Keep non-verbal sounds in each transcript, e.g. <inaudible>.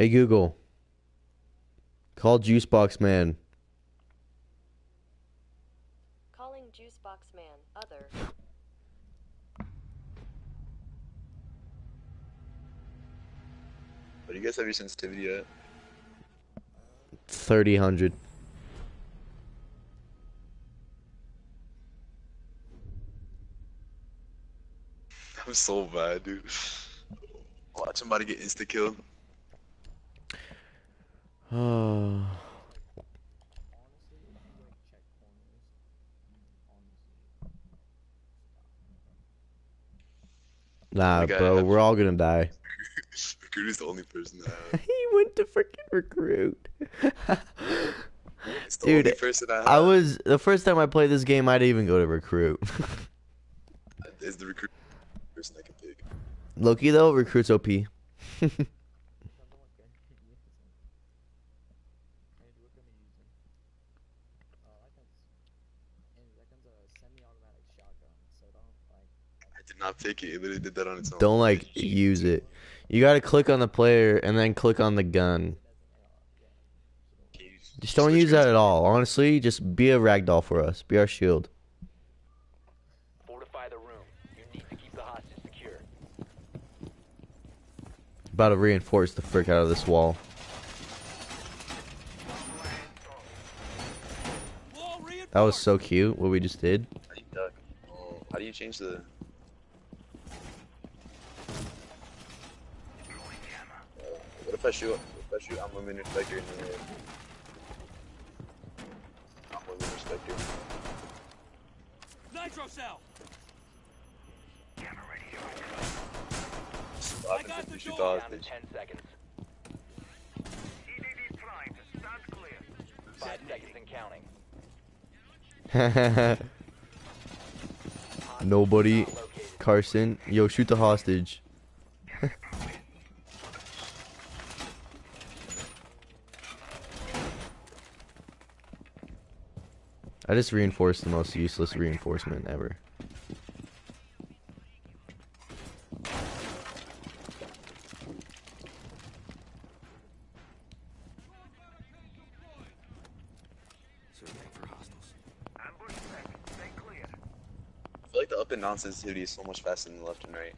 Hey Google. Call Juicebox Man. Calling Juicebox Man. Other. But do you guys have your sensitivity yet? Thirty hundred. I'm so bad, dude. Watch somebody get insta kill. Oh. <sighs> Nah, bro, we're all gonna die. Recruiter's the only person that have. <laughs> he went to freaking recruit. Dude, I. I was the first time I played this game. I'd even go to recruit. <laughs> Is the recruit person I can pick. Loki though, recruits OP. <laughs> not pick it. It literally did that on its own. Don't like <laughs> use it. You gotta click on the player and then click on the gun. Just don't use that at all. Honestly, just be a ragdoll for us. Be our shield. Fortify the room. You need to keep the hostage secure. About to reinforce the frick out of this wall. That was so cute. What we just did. How do you duck? Oh, how do you change the? Uh, What if I shoot? What if I shoot? I'm women respecter in the head. I'm women respecter. Nitro cell! Camera What I got happens the if you shoot the door. Down to hostage? 10 seconds. Five seconds and counting. <laughs> Nobody. Not located. Carson, yo, shoot the hostage. I just reinforced the most useless reinforcement ever. I feel like the up and down sensitivity is so much faster than left and right.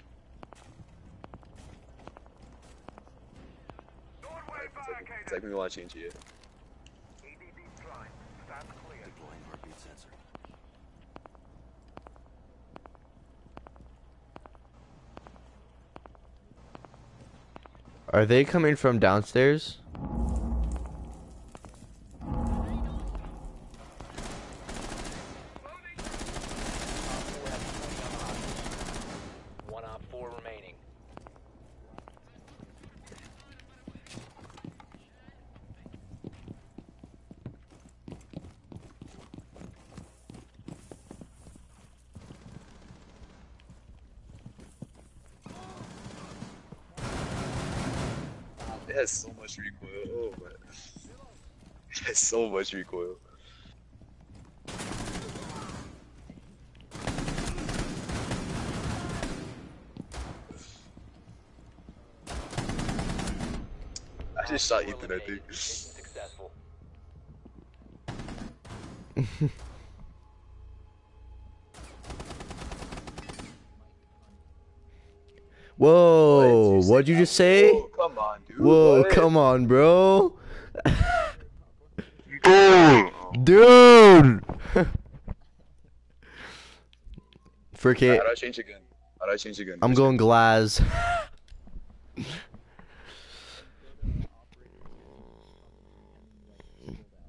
It's like, it's like we want to change it. Are they coming from downstairs? One op four remaining. It has so much recoil. Oh man. It has so much recoil. I just shot Ethan, I think. Successful. <laughs> Whoa, what'd you just say? Oh, come on, dude. Whoa, What? come on, bro. Dude. Dude! Frick How do I change the gun? How do I change the gun? I'm going glass.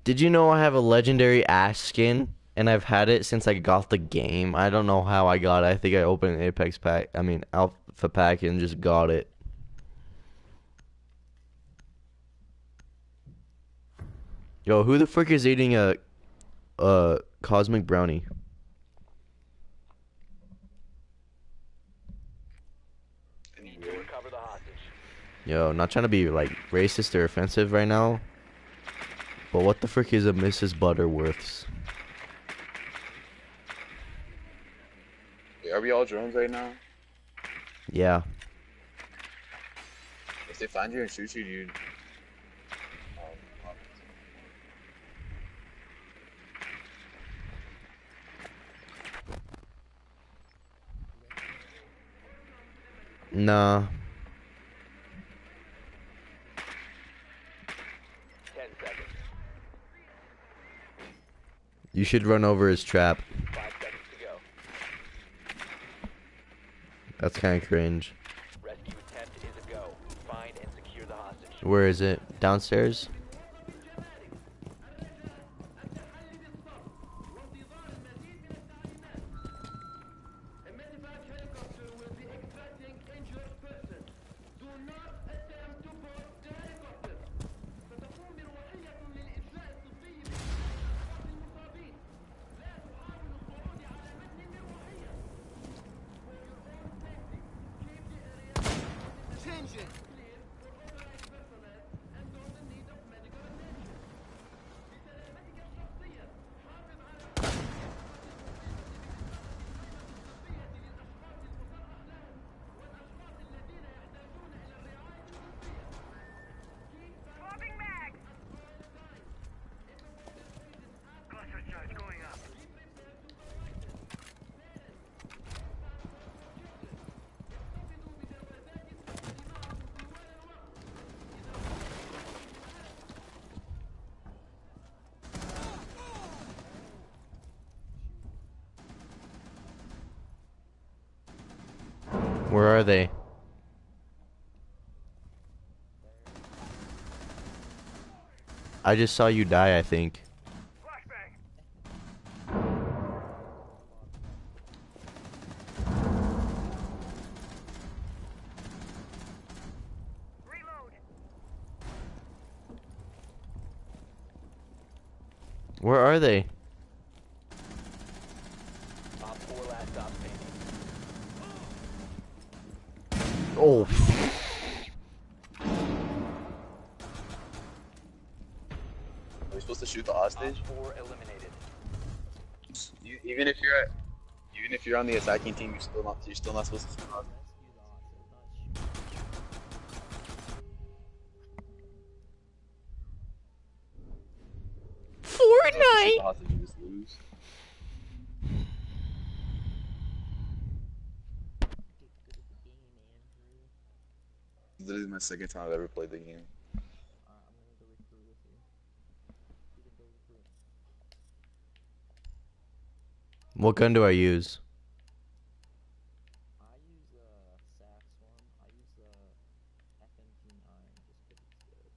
Did you know I have a legendary Ash skin? And I've had it since I got the game. I don't know how I got it. I think I opened an Apex pack. I mean, Alpha pack and just got it. Yo, who the frick is eating a, a cosmic brownie? one? Need to recover the hostage. Yo, not trying to be like racist or offensive right now. But what the frick is a Mrs. Butterworth's? Wait, Are we all drones right now? Yeah. If they find you and shoot you, do Nah. Ten seconds. You should run over his trap. Five seconds to go. That's kind of cringe. Rescue attempt is a go. Find and secure the hostage. Where is it? Downstairs? Where are they? I just saw you die, I think. On the attacking team, you're still not you're still not supposed to shoot the hostage. Shoot the hostage, you just lose. This is my second time I've ever played the game. What gun do I use? I use the Sax one. I use the FMG9 just 'cause it's good.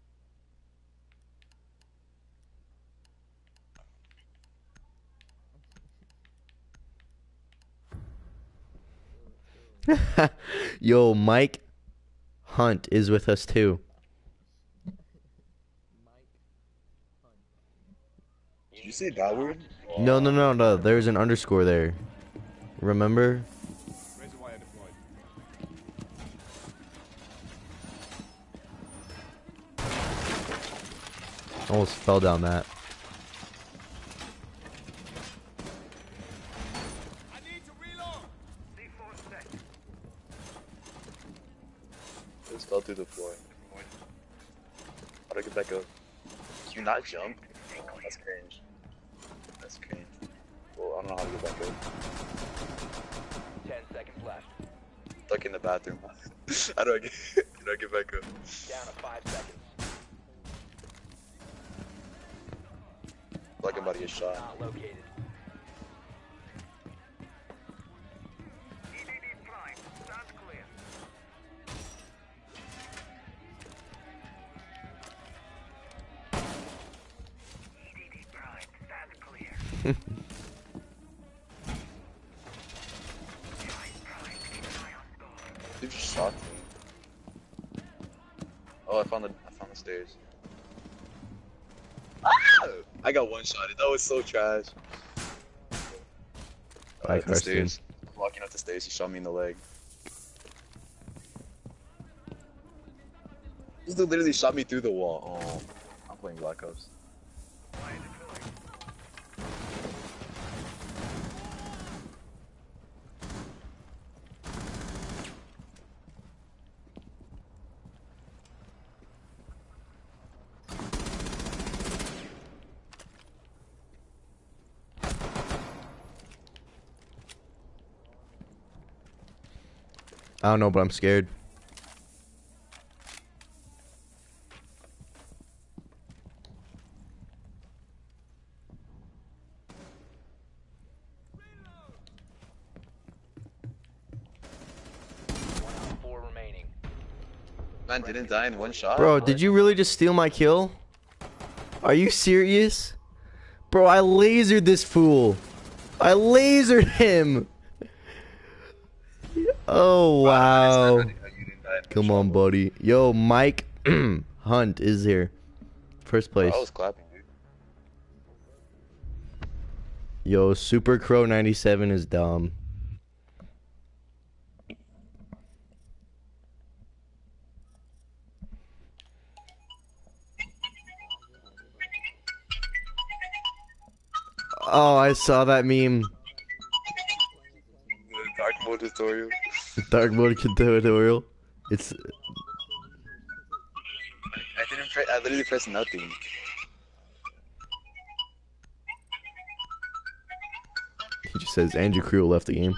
<laughs> Yo, Mike Hunt is with us too. Did you say that word? No, no, no, no. There's an underscore there. Remember? Almost fell down that. Just fell through the floor. How do I get back up? Can you not jump? That's cringe. That's cringe. Well, I don't know how to get back up. 10 seconds left. Stuck in the bathroom. <laughs> how do I get? <laughs> How do I get back up? Down to 5 seconds. Like I'm about to get shot. Not located. Dude just shot me. Oh, I found the I found the stairs. Ah! I got one shot. That was so trash. Uh, Bye, the stairs. Walking up the stairs, he shot me in the leg. This dude literally shot me through the wall. Oh, I'm playing Black Ops. I don't know, but I'm scared. Man didn't die in one shot. Bro, did you really just steal my kill? Are you serious? Bro, I lasered this fool. I lasered him. Oh, wow. You didn't die in one Come on, buddy. Yo, Mike <clears throat> Hunt is here. First place. I was clapping, dude. Yo, Super Crow 97 is dumb. Oh, I saw that meme. Dark mode tutorial. <laughs> Dark mode tutorial. It's I didn't press. I literally pressed nothing. he just says Andrew Creel left the game.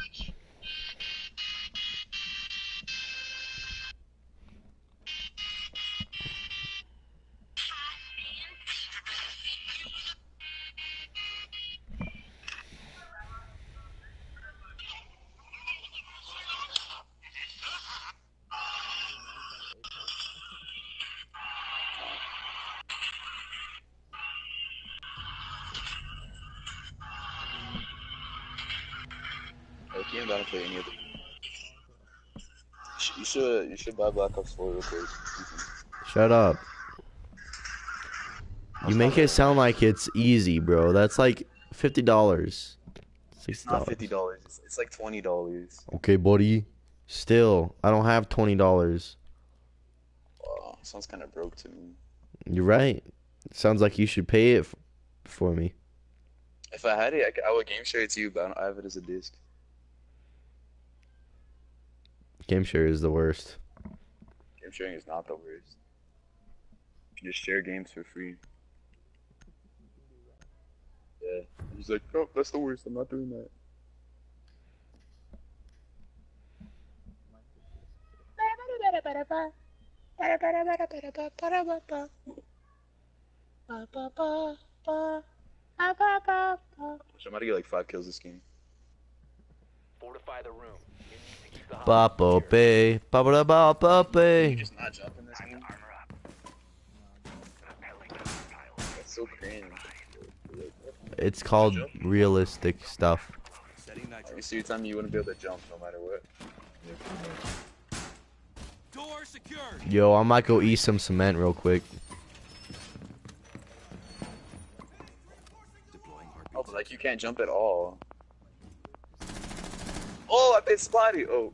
I can't down to play any of them. You should. You should buy Black Ops 4 real quick. Shut up. You make it sound like it's easy, bro. That's like fifty dollars. It's not fifty dollars. It's, it's like twenty dollars. Okay, buddy. Still, I don't have twenty dollars. Wow, sounds kind of broke to me. You're right. Sounds like you should pay it f- for me. If I had it, I, I would game share it to you, but I, don't, I have it as a disc. Game share is the worst. Game sharing is not the worst. You can just share games for free. Yeah. He's like, oh, that's the worst. I'm not doing that. I'm about to get like five kills this game. Fortify the room. You need to keep Bop hostage ba ba da ba ba ba. just not jump in this game? That's so cringe. It's called realistic stuff. You see, you tell me you wouldn't be able to jump no matter what. Door secured. Yo, I might go eat some cement real quick. Oh, but like you can't jump at all. Oh, I've been spotted. Oh,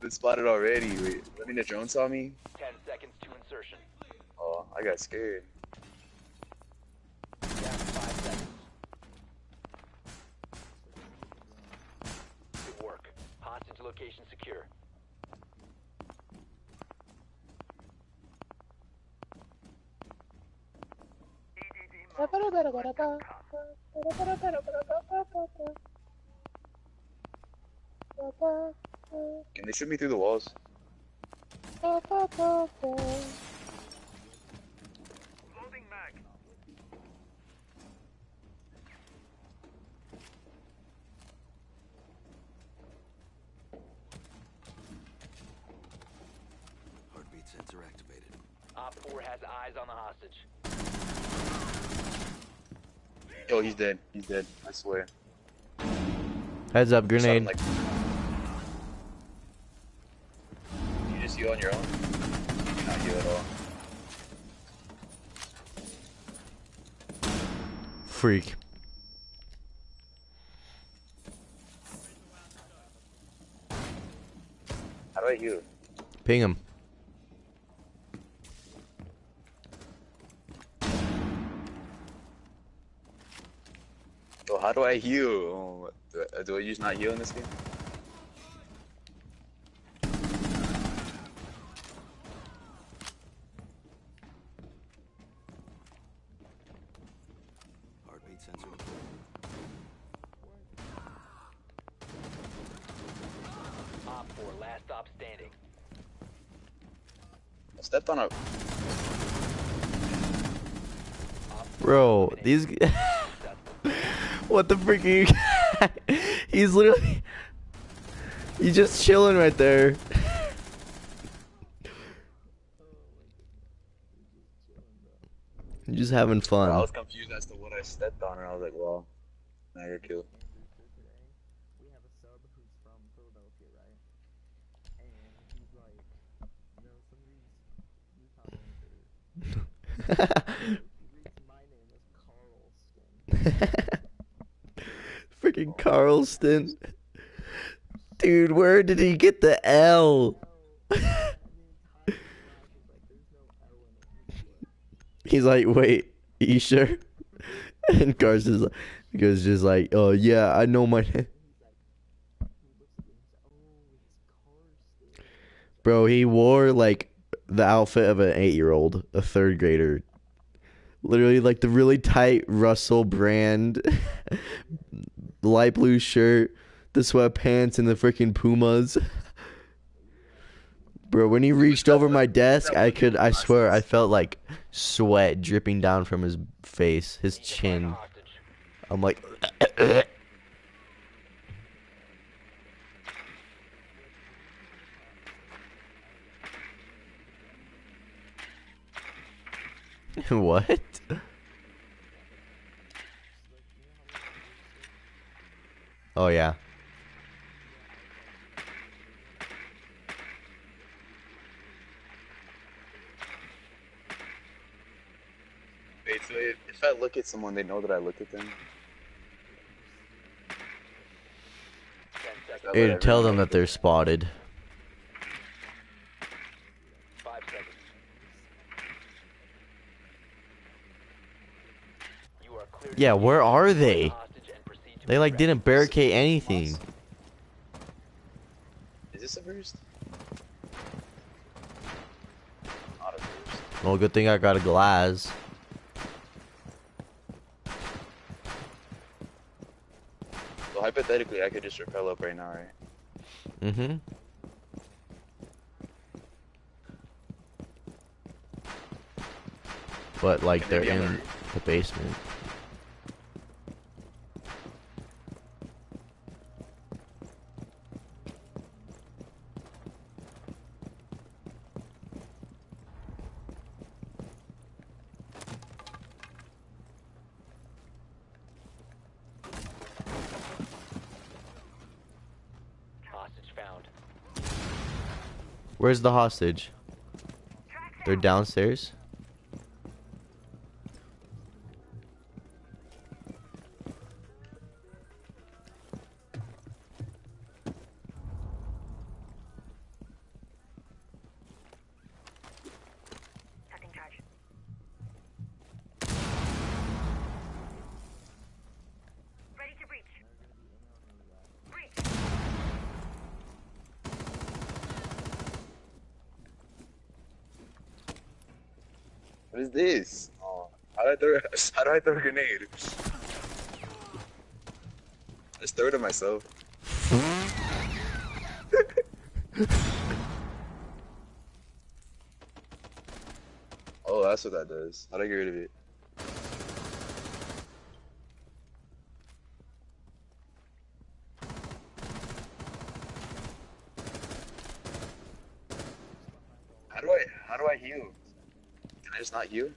been spotted already. Wait, I mean the drone saw me. Ten seconds to insertion. Oh, I got scared. Down to five seconds. Good work. Hostage location secure. Can they shoot me through the walls? Loading mag. Heartbeat sensor activated. Op 4 has eyes on the hostage. Yo, he's dead. He's dead. I swear. Heads up, Shot him, grenade. You on your own? Not heal at all. Freak. How do I heal? Ping him. Yo, how do I heal? Do, I, do I use not heal in this game? Heartbeat sensor. Op 4 last stop standing. I stepped on a. Bro, these. <laughs> what the freak are you? <laughs> He's literally. <laughs> He's just chilling right there. Just having fun. I was confused as to what I stepped on, and I was like, well, now you're killed. Andrew for today, we have a sub who's from Philadelphia, right? And he's like, you know, some of these Utah Rangers, he reads my name as Carlston. <laughs> Freaking Carlston. Dude, where did he get the L? <laughs> He's like, wait, you sure? <laughs> And Carson's like, goes just like, oh yeah, I know my name. Bro, he wore like the outfit of an eight year old, a third grader. Literally like the really tight Russell brand <laughs> light blue shirt, the sweatpants and the freaking Pumas. Bro, when he reached over my desk, I could I swear I felt like sweat dripping down from his face, his chin. I'm like <laughs> What? Oh yeah. Wait, so if, I look at someone, they know that I look at them. Ten seconds. That let Hey, tell them that they're spotted. Five seconds. You are clear to Yeah, where are they? hostage and proceed to They like didn't barricade anything. Is this a burst? Not a burst. Well, good thing I got a glass. So hypothetically, I could just repel up right now, right? Mm-hmm. But like they're in the basement. Where's the hostage? They're downstairs. What is this? Oh, how do I throw? How <laughs> do I throw a grenade? I just throw it at myself. <laughs> oh, that's what that does. How do I get rid of it? How do I? How do I heal? Can I just not?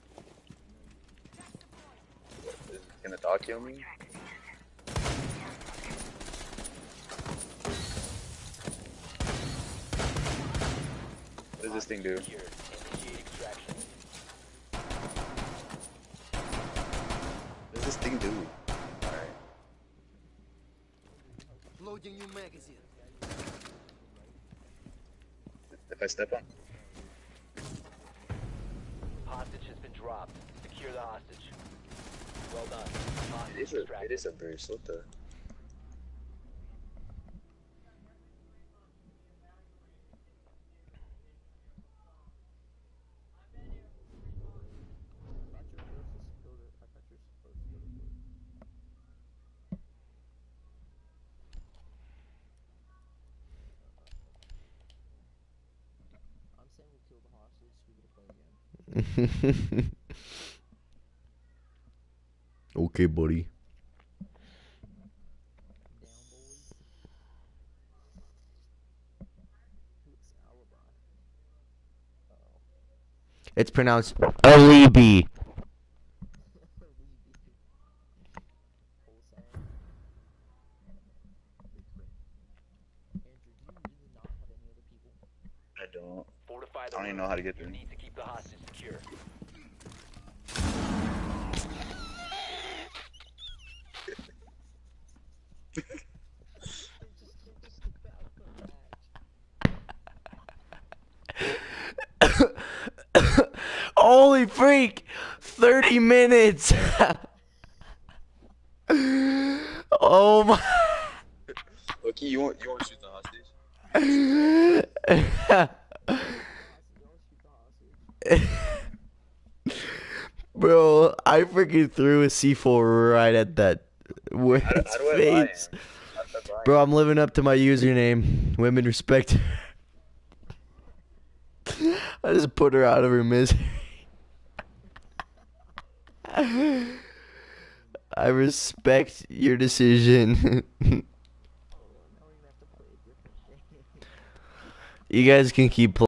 What, is- Can the dog kill me? What does this thing do? What does this thing do? Alright. Loading new magazine. If I step on. Hostage has been dropped. Secure the hostage. Well done. Hostage It is a, it extracted. is a burst. What the? I thought you were supposed to go to. I thought you were supposed to go to work. I'm saying we kill the hostage, we get to play again. <laughs> okay, buddy. It's pronounced alibi. I don't. Fortify the I don't even room. know how to get You there. need to keep the hostage secure. Holy freak! 30 minutes! oh my. Loki, you want you want to shoot the hostage? Bro, I freaking threw a C4 right at that woman's How, how do I buy face. him? How do I buy Bro, I'm living up to my username. Women respect. <laughs> I just put her out of her misery. I respect your decision. <laughs> you guys can keep playing.